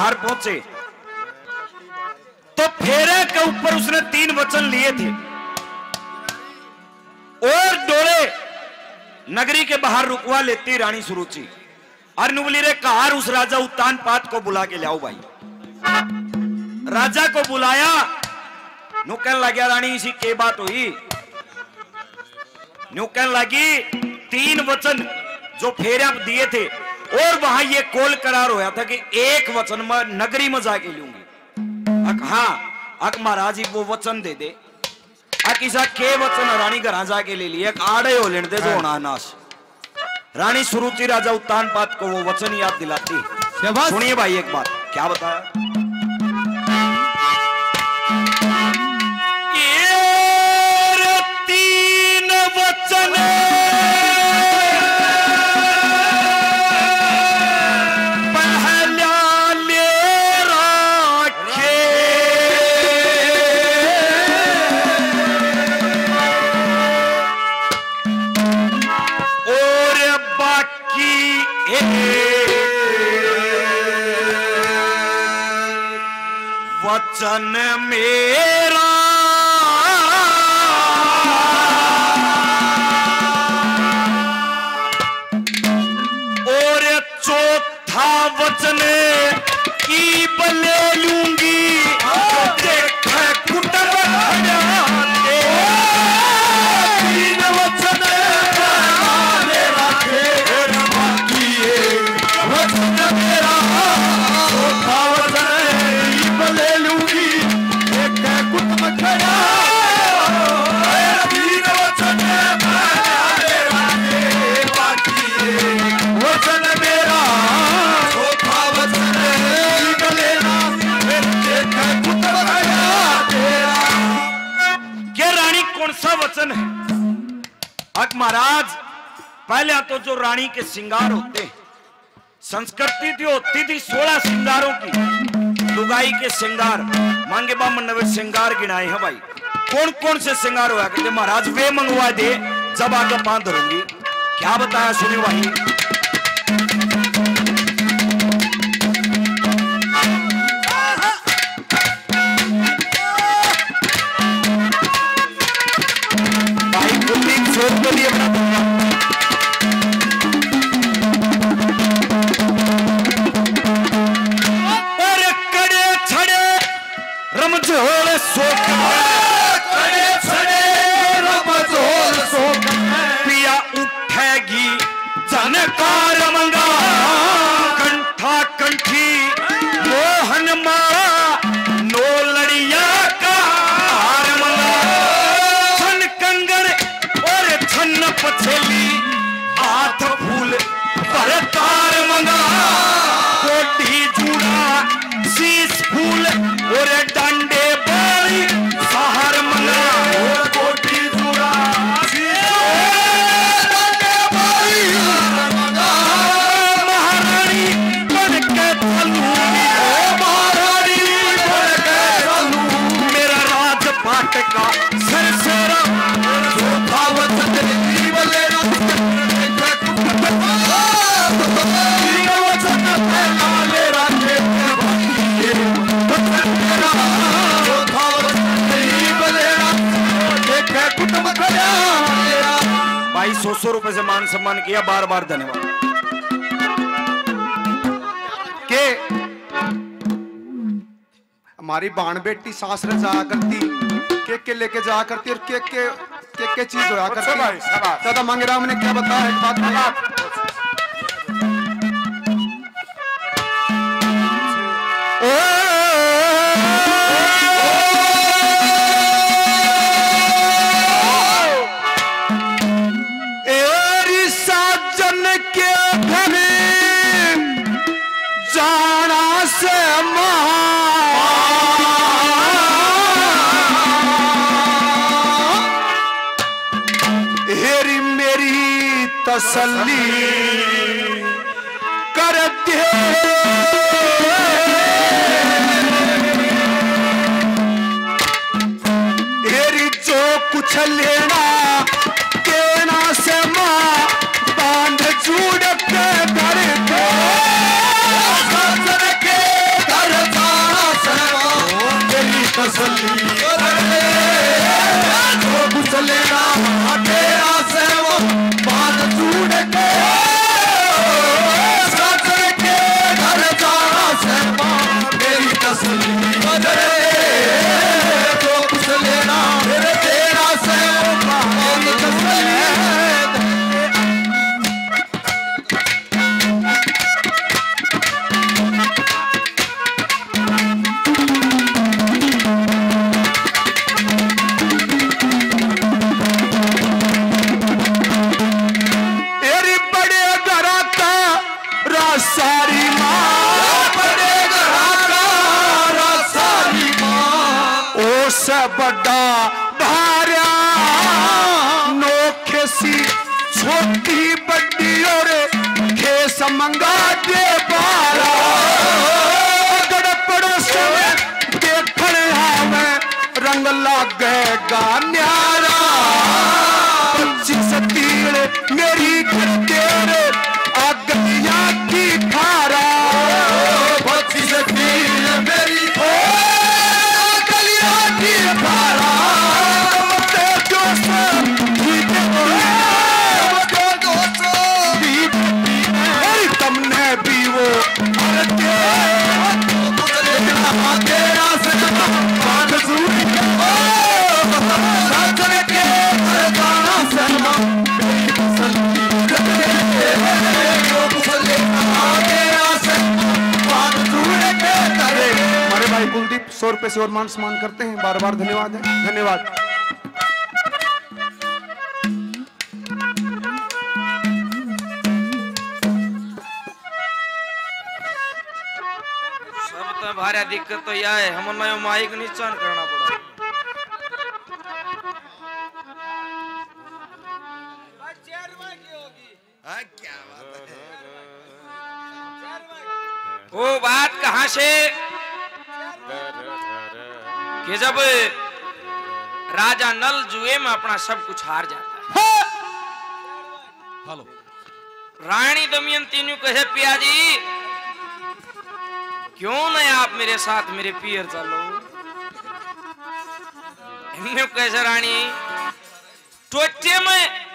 बाहर पहुँचे तो फेरे के ऊपर उसने तीन वचन लिए थे। और डोले नगरी के बाहर रुकवा लेती रानी सुरुचि। और रे, कहार उस राजा उत्तान पात को बुला के लाओ भाई। राजा को बुलाया नु कहने लगा रानी, इसी के बात हुई? कहने लगी, तीन वचन जो फेरे दिए थे और वहाँ ये कोल करार होया था कि एक वचन में नगरी में जाके लूँगी। अक हाँ अक महाराज जी वो वचन दे दे। अक ईसा के वचन रानी घर जाके ले लिए। एक आड़े हो लेने दे जो होना नाश। रानी सुरुचि राजा उत्तान पात को वो वचन याद दिलाती। सुनिए भाई एक बात क्या बताया? जो रानी के श्रृंगार होते हैं, संस्कृति थी होती थी सोलह श्रृंगारों की। लुगाई के श्रृंगार मांगे बामन नवे श्रृंगार गिनाए हैं भाई। कौन कौन से श्रृंगार हुआ कहते महाराज वे मंगवा दे जब आगे पान धरूँगी क्या बताया भाई भाई? भाई सौ सौ रुपए से मान सम्मान किया बार बार धन्यवाद। के? हमारी बाण बेटी सास सासरे जाया करती केक के लेके जाया करती और केक के केक के चीज़ होया करती। सदा मांगे राम मंगेराम ने क्या बताया? एक बात हेरी मेरी तसल्ली कर हेरी जो कुछ लेना तसल्ली सौ और मान सम्मान करते हैं। बार बार धन्यवाद है। धन्यवाद। सब तो भारी दिक्कत तो यह है हम नयो माइक नीचान करना पड़ा। क्या वो बात कहाँ से? कि जब राजा नल जुए में अपना सब कुछ हार जाता है। हेलो। रानी दमयंती ने कहे पिया जी क्यों नहीं आप मेरे साथ मेरे पियर चलो? इन्हें कैसे रानी टोटे में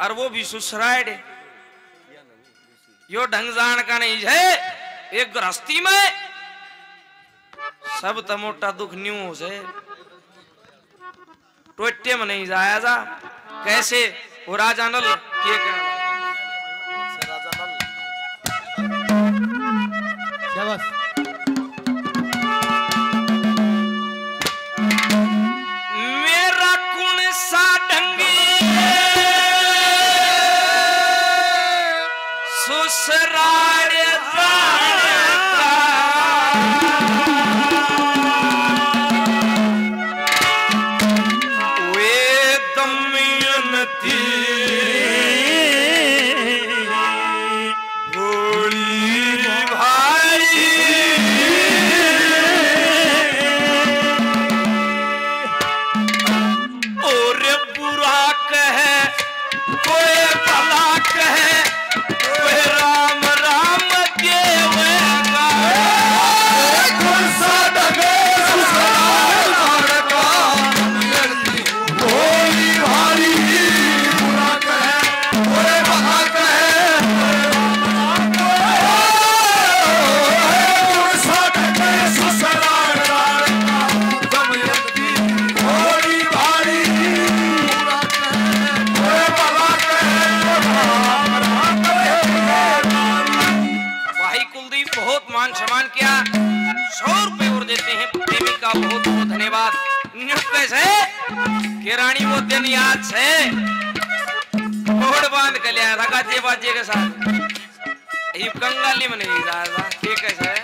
और वो भी सुसराइड यो ढंग जान का नहीं है। एक गृहस्थी में सब तो मोटा दुख न्यू हो से टोटे में नहीं जाया जा। कैसे? वो राजा नल के कहना धन्यवाद। न्यू कैसे रानी वो दिन याद से? घोड़ बाँध के लिया था, गाजे बाजे के साथ। ये कंगाली में नहीं जा रहा ठीक है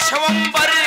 ശവം വരെ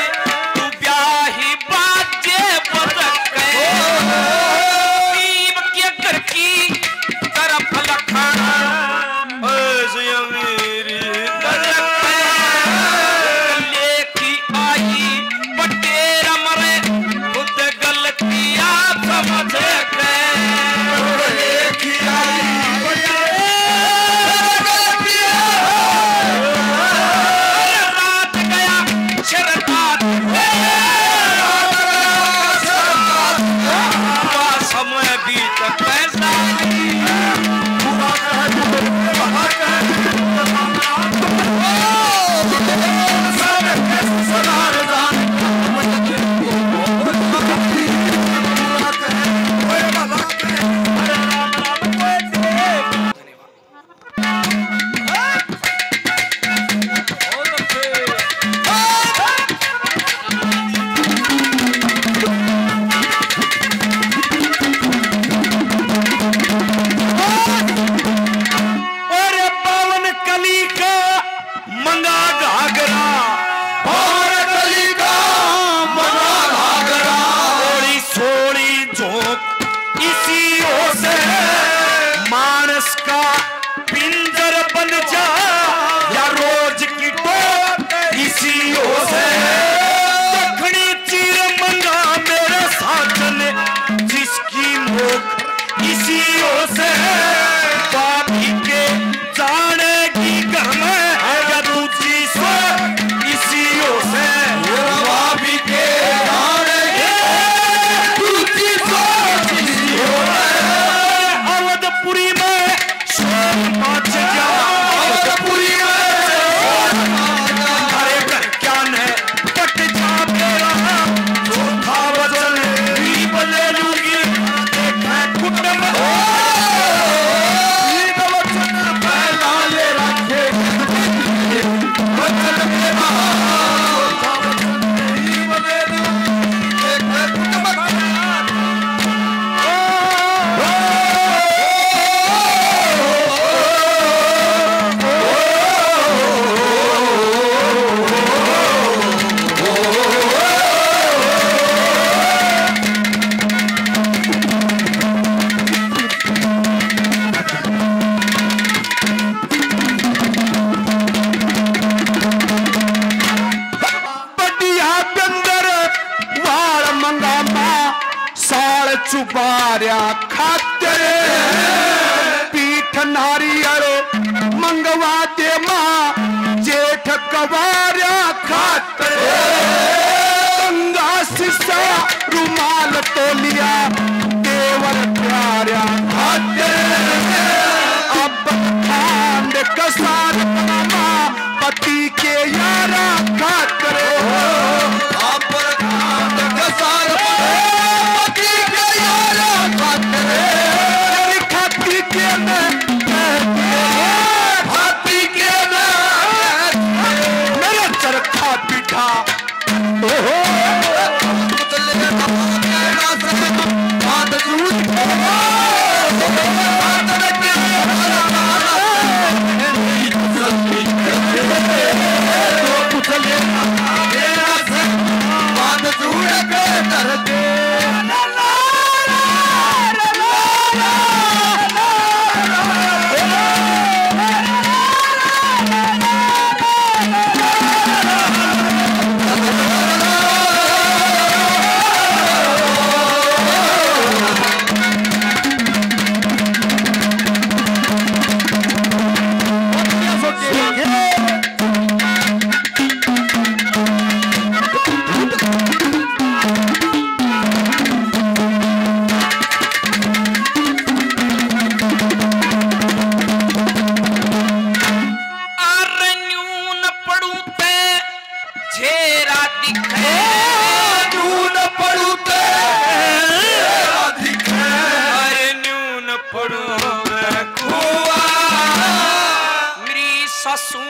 मेरी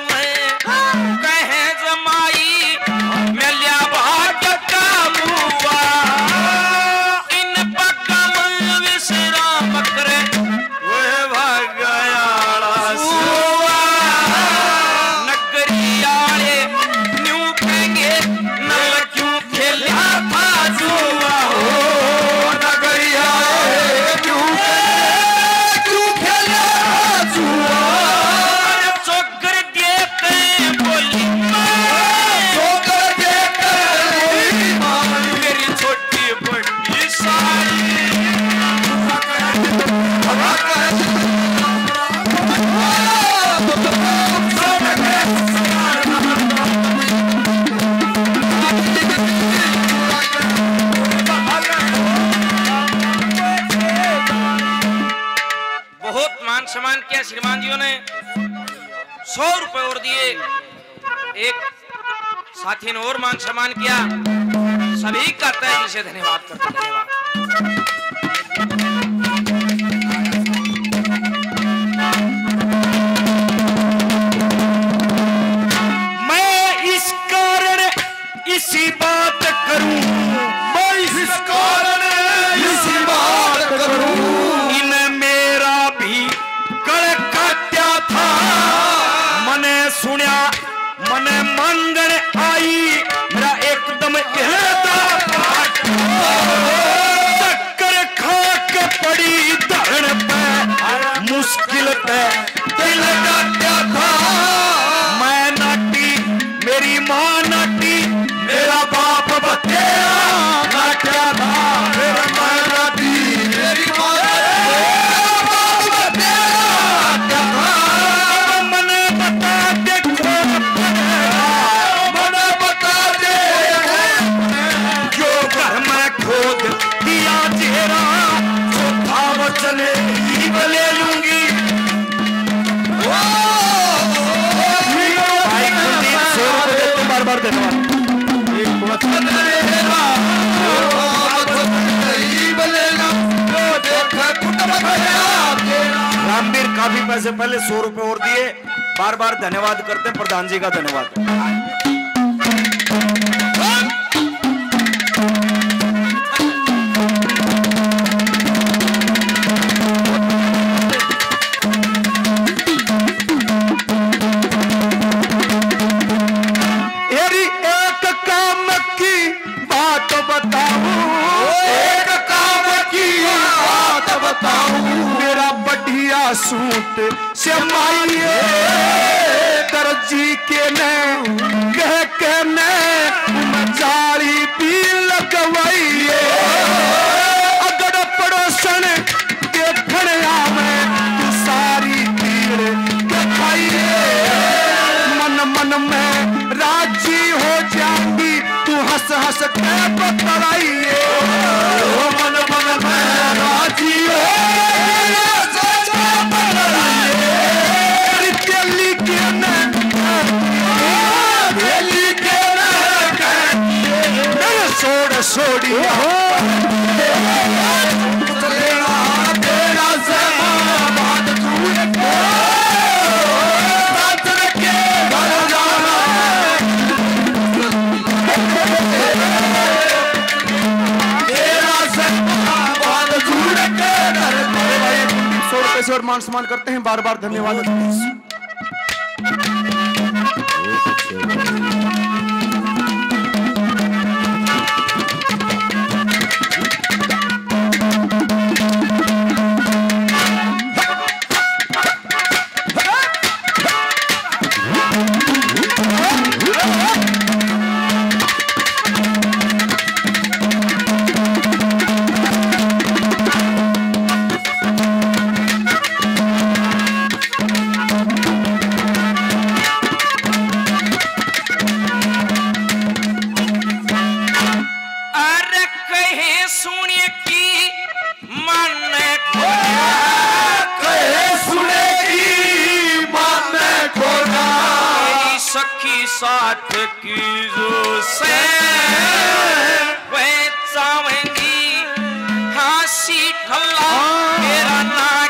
एक साथी ने और मान सम्मान किया। सभी का तय से धन्यवाद करते धन्यवाद मने मंदिर आई। मेरा एकदम कहता चक्कर खा के पड़ी धरण पे। मुश्किल पे दिल काट्या था। रामवीर काफ़ी पैसे पहले सौ रुपए और दिए। बार बार धन्यवाद करते प्रधान जी का धन्यवाद। सूट से माइए दर्जी के ने कह के ने मचारी भी लगवाइए और मान सम्मान करते हैं। बार बार धन्यवाद कहे, सुनिए की मन सुनेगी माने खोना मेरी सखी साथ की जो से वे चावेंगी हाँसी ठल्ला मेरा ना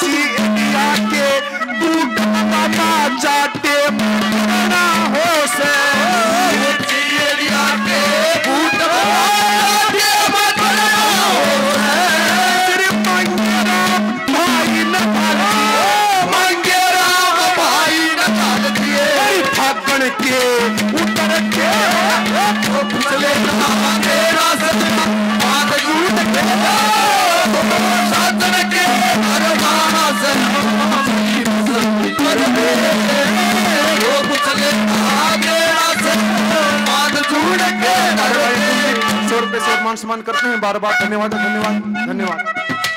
party सम्मान करते हैं बार बार धन्यवाद धन्यवाद धन्यवाद।